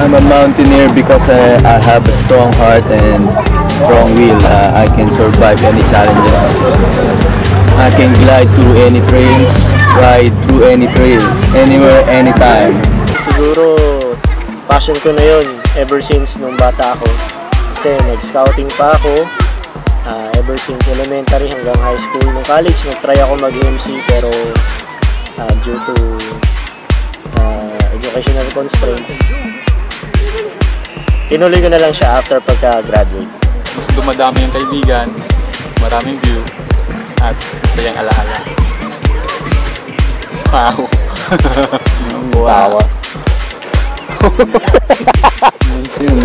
I'm a mountaineer because I, I have a strong heart and strong will. Uh, I can survive any challenges. I can glide through any trails, ride through any trails, anywhere, anytime. Siguro, passion ko na yun ever since nung bata ako. Kasi nag-scouting pa ako. ah, ever since elementary hanggang high school. Nung college, nag-try ako mag-MC pero ah, due to ah, educational constraints, tinuloy ko na lang siya after pagka-graduate. mas dumadami yung kaibigan, maraming view, at sayang alaala. Wow. Tawa. Yun,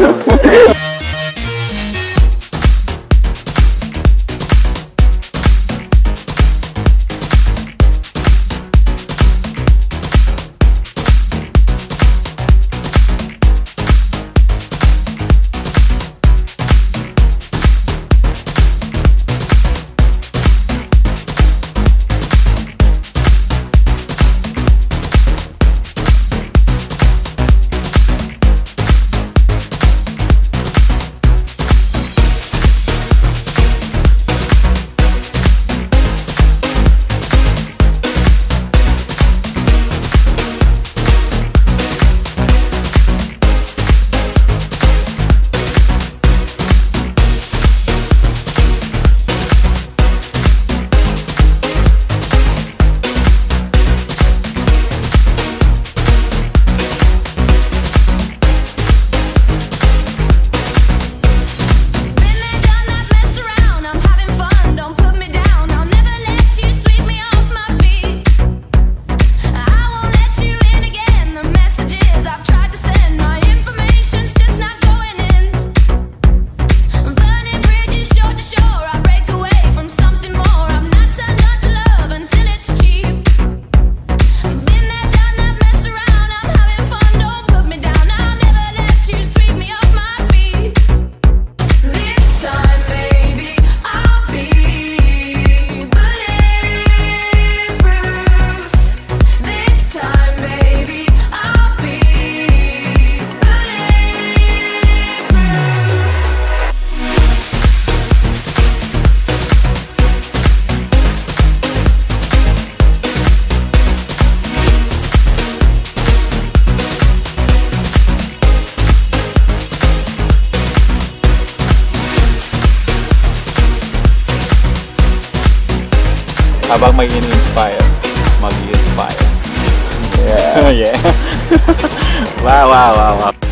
Habang may in-inspire, mag-inspire. Yeah. yeah. wow, wow, wow, wow.